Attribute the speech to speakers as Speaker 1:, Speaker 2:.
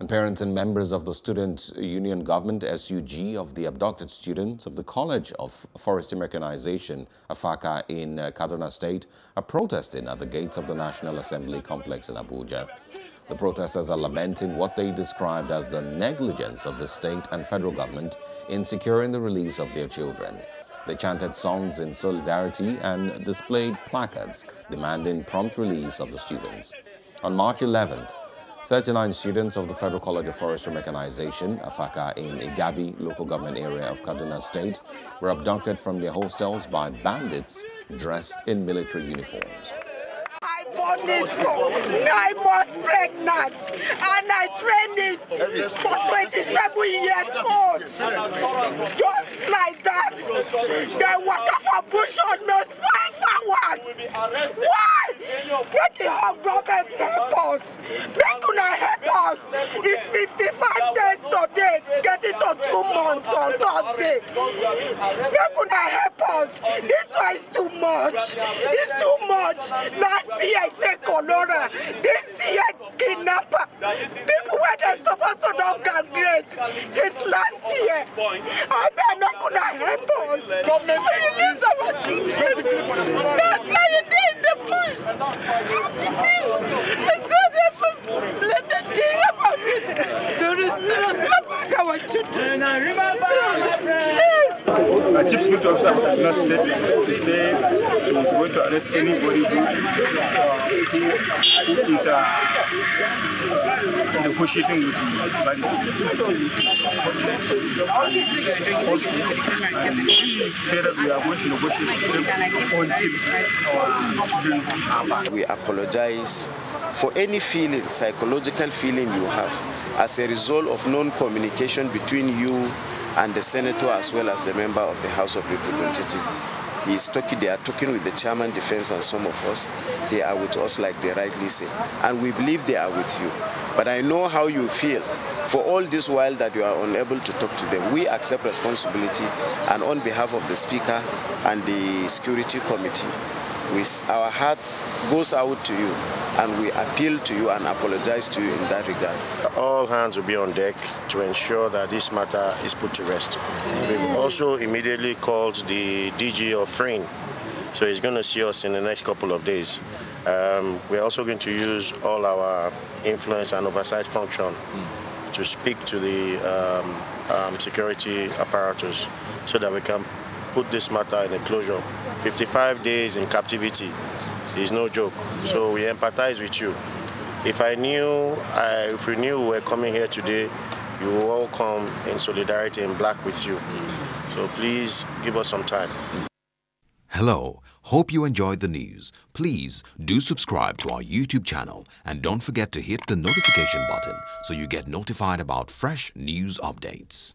Speaker 1: And parents and members of the Student Union Government SUG of the abducted students of the College of Forestry Mechanization, Afaka, in uh, Kaduna State are protesting at the gates of the National Assembly complex in Abuja. The protesters are lamenting what they described as the negligence of the state and federal government in securing the release of their children. They chanted songs in solidarity and displayed placards demanding prompt release of the students. On March 11th, 39 students of the Federal College of Forestry Mechanization, Afaka, in Igabi local government area of Kaduna State, were abducted from their hostels by bandits dressed in military uniforms.
Speaker 2: I born it nine months pregnant and I trained it for 27 years old. Just like that, they walk off bush on us five hours. Why? Make the whole government help us. Make una help us. It's 55 days today, get it to two months on Thursday. Make una help us. This one is too much. It's too much. Last year I said cholera. This year kidnapper. People were they supposed to don't great since last year. I better not gonna help us. Release our children. not quite
Speaker 3: A chief security officer of Kaduna State he said he was going to arrest anybody who, who, is uh, negotiating with the bandits. I think it is unfortunate and is that we are going to negotiate with them until our children are back.
Speaker 4: We apologize for any feeling, psychological feeling you have as a result of non-communication between you and the senator as well as the member of the House of Representatives. He is talking, they are talking with the chairman defense and some of us. They are with us like they rightly say. And we believe they are with you. But I know how you feel. For all this while that you are unable to talk to them, we accept responsibility and on behalf of the speaker and the security committee, we, our hearts goes out to you and we appeal to you and apologize to you in that regard.
Speaker 5: All hands will be on deck to ensure that this matter is put to rest. We've also immediately called the DG of FRIN, so he's going to see us in the next couple of days. Um, we're also going to use all our influence and oversight function to speak to the um, um, security apparatus so that we can put this matter in a closure. 55 days in captivity is no joke. Yes. So we empathize with you. If I knew, I, if we knew we were coming here today, you will all come in solidarity in black with you. So please give us some time.
Speaker 6: Hello. Hope you enjoyed the news. Please do subscribe to our YouTube channel and don't forget to hit the notification button so you get notified about fresh news updates.